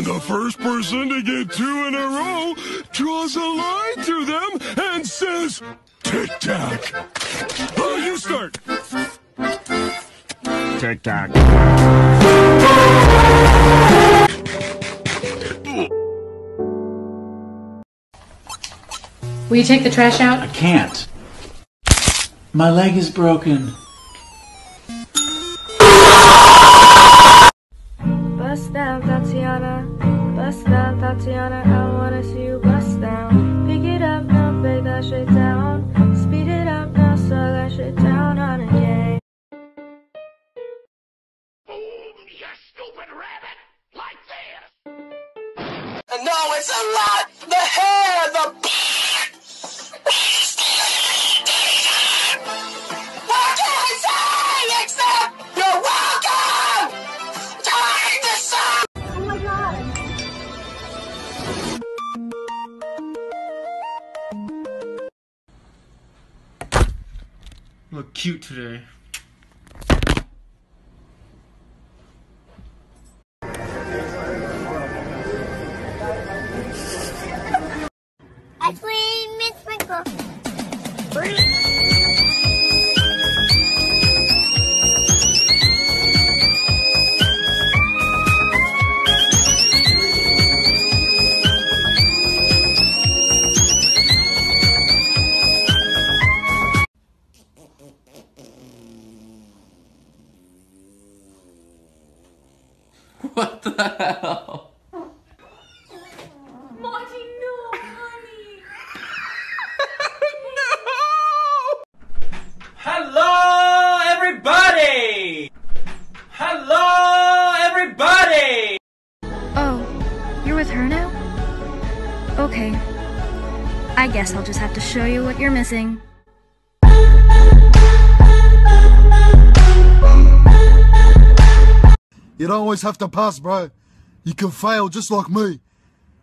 And the first person to get two in a row draws a line through them and says, Tic Tac. Oh, you start. Tic Tac. Will you take the trash out? I can't. My leg is broken. Cute today. What the hell? Monty, no. Hello, everybody! Hello, everybody! Oh, you're with her now? Okay. I guess I'll just have to show you what you're missing. You don't always have to pass, bro. You can fail just like me.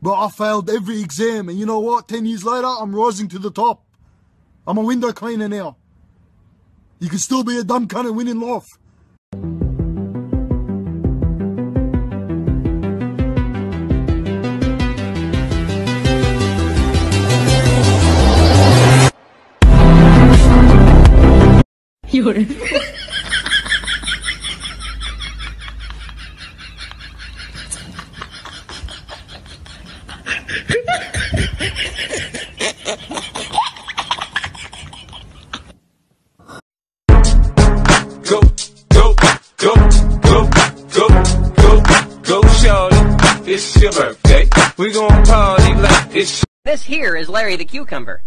But I failed every exam, and you know what? Ten years later, I'm rising to the top. I'm a window cleaner now. You can still be a dumb cunt and win in life. Go, gon' party like it's This here is Larry the Cucumber.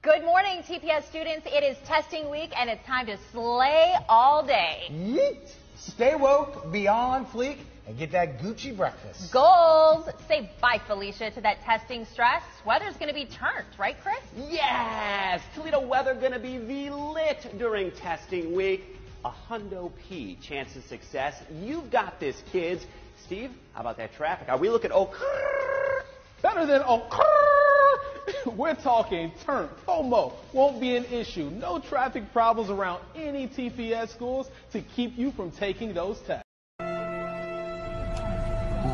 Good morning, TPS students. It is testing week and it's time to slay all day. Yeet. Stay woke, be on fleek, and get that Gucci breakfast. Goals. Say bye, Felicia, to that testing stress. Weather's going to be turned, right, Chris? Yes! Toledo weather gonna be V-lit during testing week. A hundo P chance of success. You've got this, kids. Steve, how about that traffic? Are we looking oh Better than oh, we're talking turn. FOMO won't be an issue. No traffic problems around any TPS schools to keep you from taking those tests.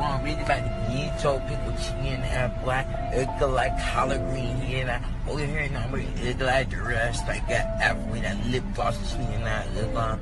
Boy, I'm really about to get your pickle chin and boy. It look like collard green here and I over oh, here and I'm look like the rest. I got with that lip gloss chin and I look on.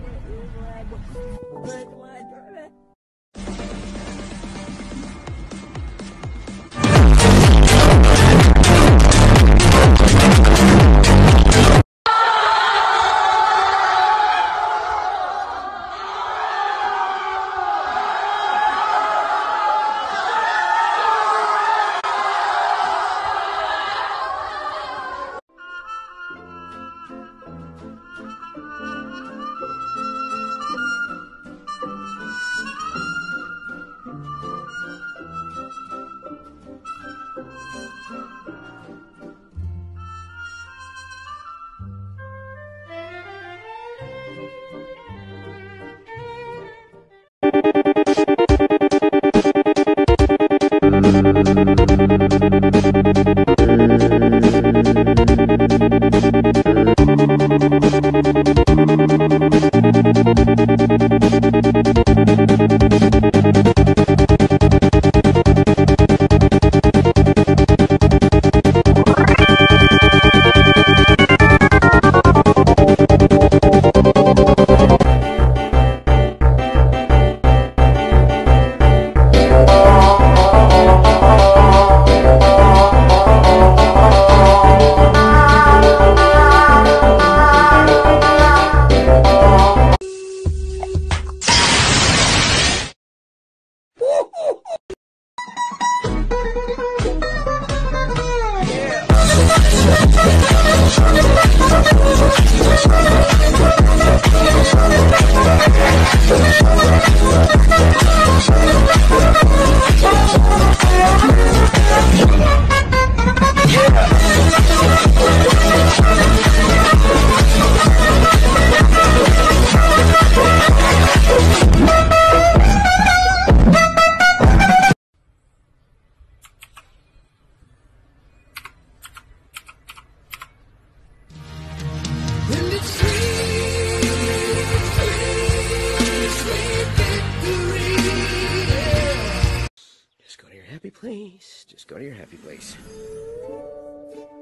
Place.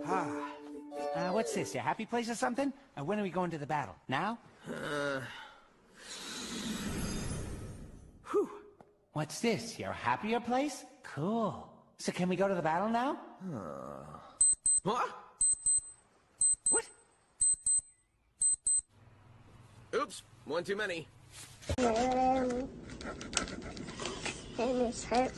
Ah. Uh, what's this? Your happy place or something? Uh, when are we going to the battle? Now? Uh. Whew. What's this? Your happier place? Cool. So can we go to the battle now? Uh. What? What? Oops, one too many. And it's hurt.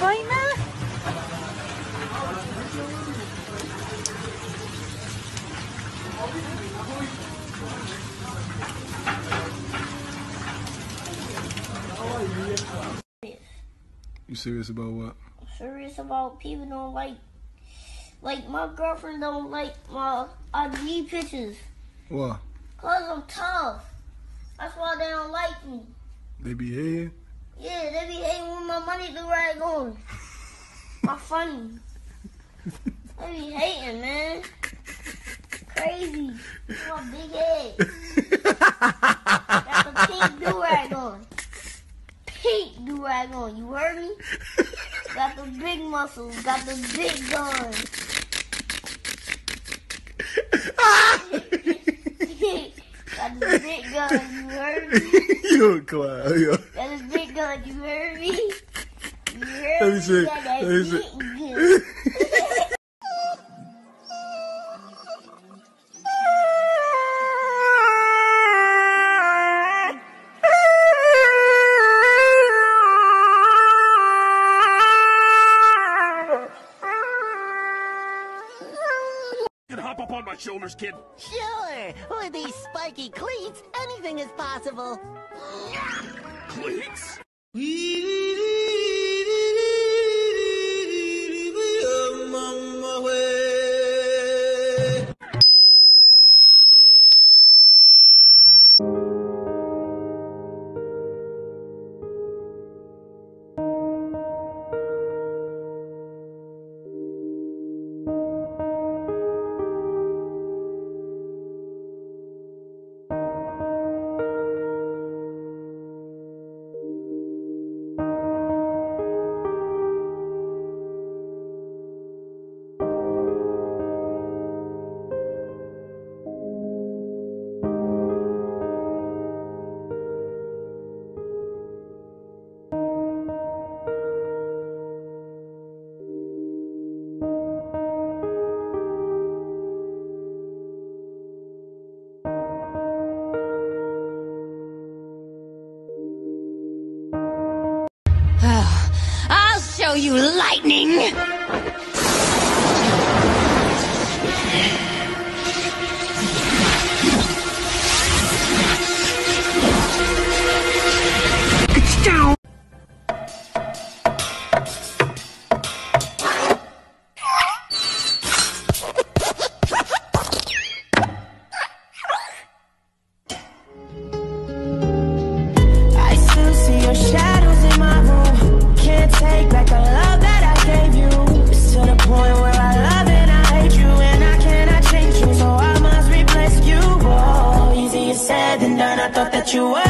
Right now? You serious about what? serious about people don't like like my girlfriend don't like my IG pictures Why? cause I'm tough. That's why they don't like me. They be hating? Yeah, they be hating with my money do rag on. my funny. They be hating, man. Crazy. My big head. Got the pink do rag on. Pink do rag on. You heard me? Got the big muscles. Got the big gun. got the big gun. You heard me? you a clown, yo. Got the big gun. You heard me? You heard Let me see. Got that Let me see. Hop up on my shoulders, kid. Sure. With these spiky cleats, anything is possible. Cleats? Lightning. You,